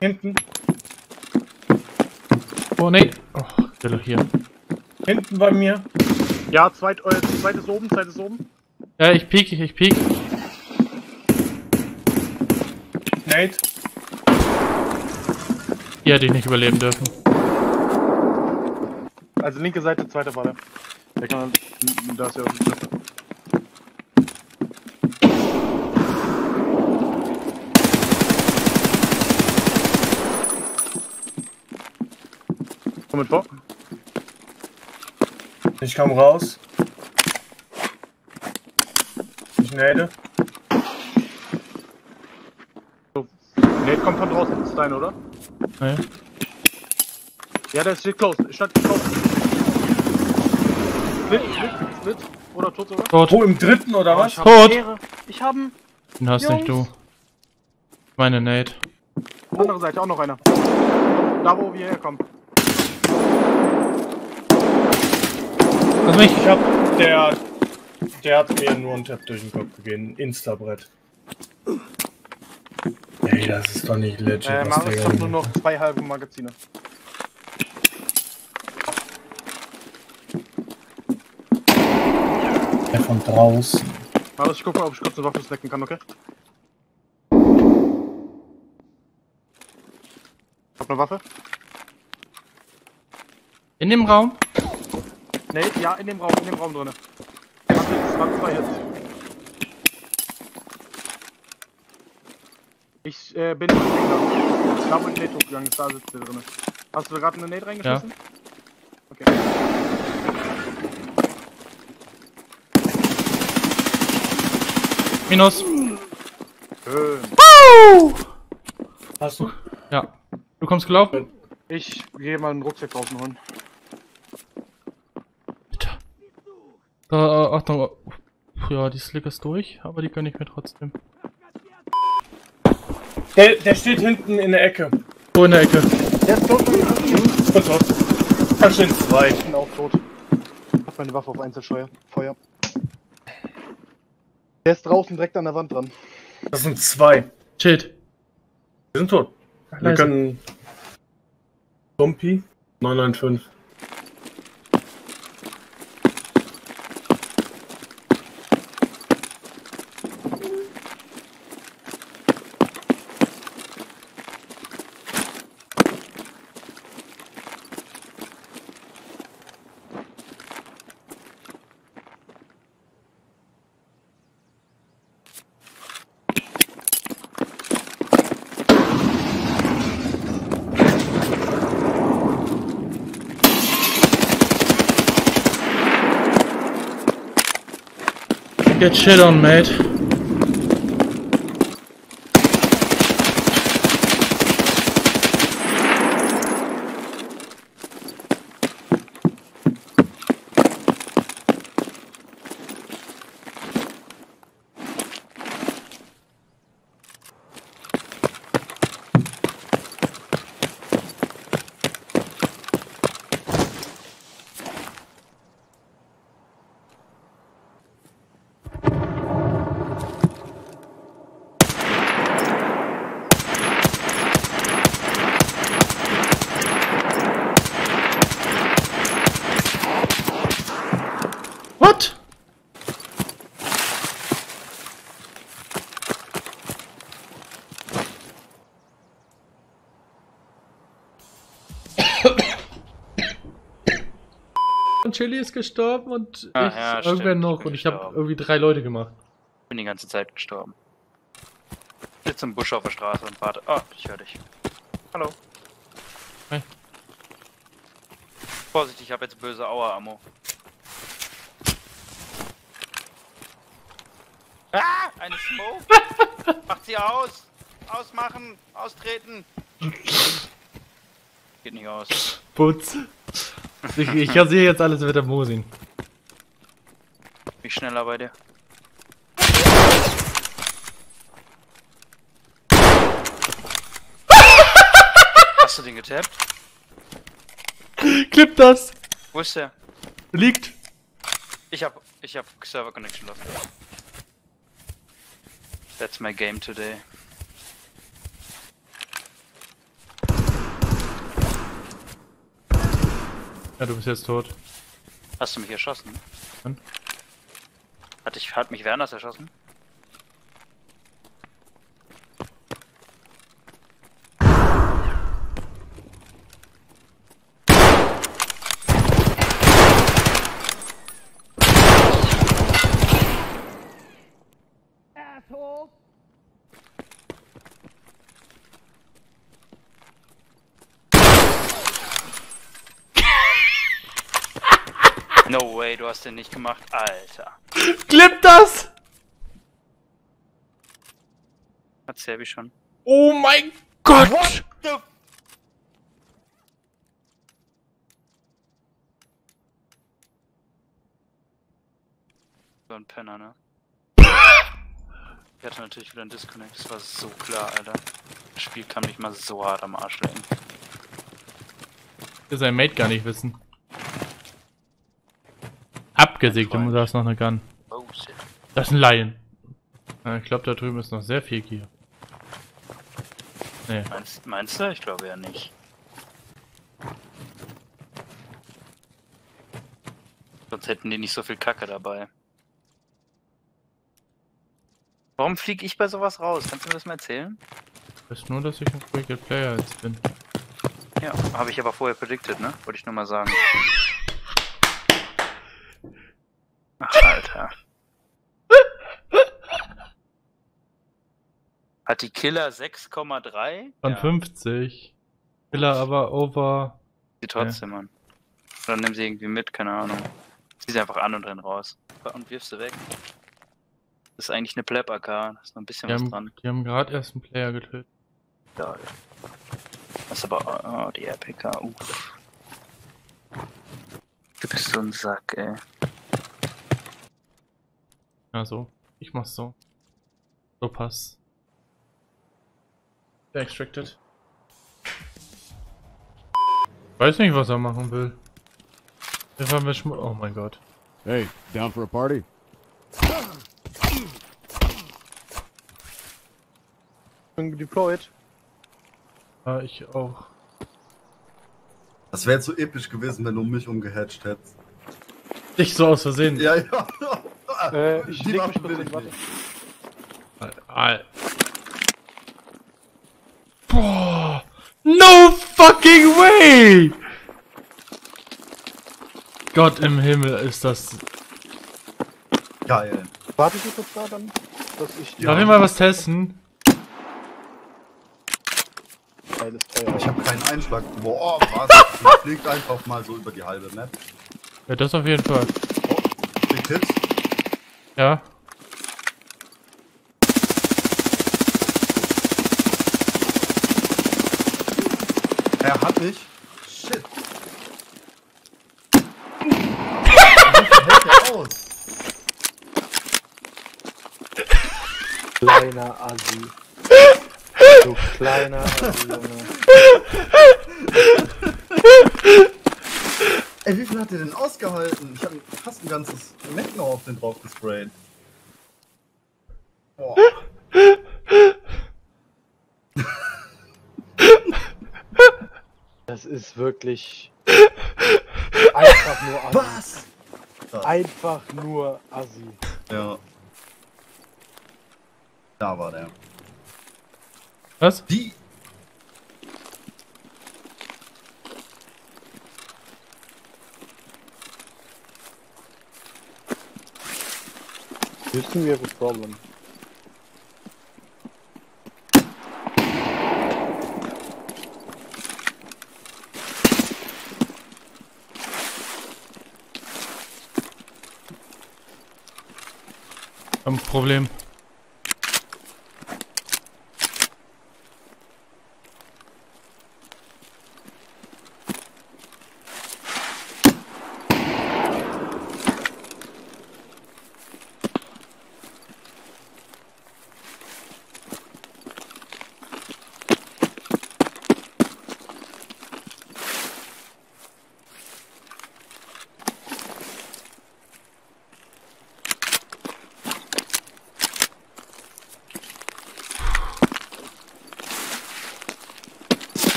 Hinten, Oh, nee. Oh, der doch hier. hinten bei mir. Ja, zweit, äh, zweites oben, zweites oben. Ja, ich peek, ich peek. Nate. Hier hätte ich nicht überleben dürfen. Also linke Seite, zweiter Baller. Der kann, da ist ja auf Komm mit vor. Ich komm raus. Ich nade. Nate kommt von draußen. Das ist dein, oder? Nee. Ja, der steht close. Stand close. Split, split, split. Oder tot sogar. Tot. Wo, im dritten oder was? hab Tot. Ehre. Ich hab ihn. Den hast nicht du. Meine Nate. Andere Seite auch noch einer. Da, wo wir herkommen. Lass mich. Ich hab, der, der hat mir nur einen Tap durch den Kopf gegeben. Instabrett. Ey, das ist doch nicht legit. Äh, was Marius der hat hier nur noch zwei halbe Magazine. Der von draußen. Marius, ich guck mal, ob ich kurz eine Waffe snacken kann, okay? Hab eine Waffe? In dem Raum? Nee, ja, in dem Raum, in dem Raum jetzt. Ich äh, bin nicht da. Da wo ich Nate hochgegangen ist, da sitzt der drinne. Hast du gerade eine Nate reingeschmissen? Okay. Minus. Schön. Hast du? Ja. Du kommst gelaufen? Ich gehe mal einen Rucksack draußen holen. Da, äh, Achtung. Ja, die Slick ist durch, aber die gönne ich mir trotzdem. Der, der steht hinten in der Ecke. So in der Ecke. Der ist tot. Ich Und tot. Da stehen zwei. bin auch tot. Hab meine Waffe auf Einzelsteuer. Feuer. Der ist draußen direkt an der Wand dran. Das sind zwei. Shit. Wir sind tot. Wir leise. können. Bumpy 995. Get shit on, mate. Chili ist gestorben und Ah, ich ja, irgendwer stimmt, noch ich und ich habe irgendwie drei Leute gemacht. bin die ganze Zeit gestorben. Sitz im Busch auf der Straße und warte. Oh, ich höre dich. Hallo. Hi. Vorsicht, ich habe jetzt böse Aua-Ammo. Ah! Eine Smoke! Macht sie aus! Ausmachen! Austreten! Geht nicht aus. Putz. Ich, ich sehe jetzt alles mit der Mosin. Bin ich schneller bei dir. Hast du den getappt? Clip das! Wo ist der? Liegt! Ich hab, ich hab Server Connection lost. That's my game today. Ja, du bist jetzt tot. Hast du mich erschossen? Hat, ich, hat mich Werners erschossen? No way, du hast den nicht gemacht, Alter. Klippt das? Hat Serbi schon. Oh mein Gott! So ein Penner, ne? Ich hatte natürlich wieder einen Disconnect, das war so klar, Alter. Das Spiel kann mich mal so hart am Arsch lecken. Will sein Mate gar nicht wissen. Abgesägt, du hast noch eine Gun. Oh. Das ist ein Lion. Ich glaube, da drüben ist noch sehr viel Gier. Nee. Meinst, meinst du? Ich glaube ja nicht. Sonst hätten die nicht so viel Kacke dabei. Warum fliege ich bei sowas raus? Kannst du mir das mal erzählen? Ich weiß nur, dass ich ein Wicked Player jetzt bin. Ja, habe ich aber vorher predicted, ne? Wollte ich nur mal sagen. Ach, Alter. Hat die Killer 6,3? Von Ja, 50. Killer aber over. sie trotzdem an. Oder nimm sie irgendwie mit, keine Ahnung. Zieh sie einfach an und renn raus. Und wirf sie weg. Das ist eigentlich eine Pleb AK, da ist noch ein bisschen Die was haben, dran. die haben gerade erst einen Player getötet. Geil. Das ist aber, oh, die RPK, uff. Du bist so ein Sack, ey. Ja, so. Ich mach's so. So passt. Der extracted. Weiß nicht, was er machen will. Der war mir schon. Oh mein Gott. Hey, down for a party? Bin deployed. Ja, ich auch. Das wäre jetzt so episch gewesen, wenn du mich umgehatcht hättest. Dich so aus Versehen. Ja, ja. Äh, ich Die leg mich Waffen will ich warte. nicht. Al- Boah. No fucking way! Gott im Himmel ist das. Geil. Warte ich kurz da dann, dass ich die Darf ich mal was testen? geiles Feuer Ich habe keinen Einschlag. Boah, was? Die fliegt einfach mal so über die halbe Map. Ja, das auf jeden Fall. Kriegt Hits. Ja. Er hat mich. Shit. Wie hält er aus? Kleiner Assi. Du kleiner Assi, Junge. Ey, wie viel hat er denn ausgehalten? Ich habe fast ein ganzes Mech noch auf den drauf gesprayt. Boah. Das ist wirklich einfach nur Assi. Was? Das, Einfach nur Assi. ja. Da war der. Was? Die. Houston, we have a problem. Problem.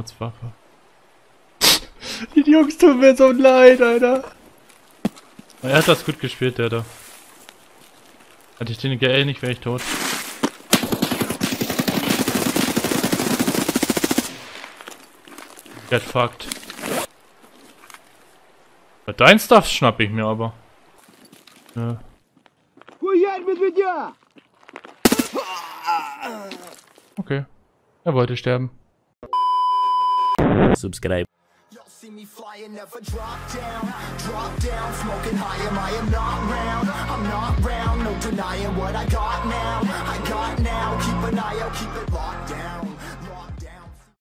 Schmutzwaffe. Die Jungs tun mir so leid, Alter. Er hat das gut gespielt, der da. Hätte ich den GL nicht, wäre ich tot. Get fucked. Dein Stuff schnapp ich mir aber. Ja. Okay. Er wollte sterben. Subscribe. See me flying, never drop down. Drop down, smoking high, am I am not round. I'm not round, no denying what I got now. I got now, keep an eye out, keep it locked down.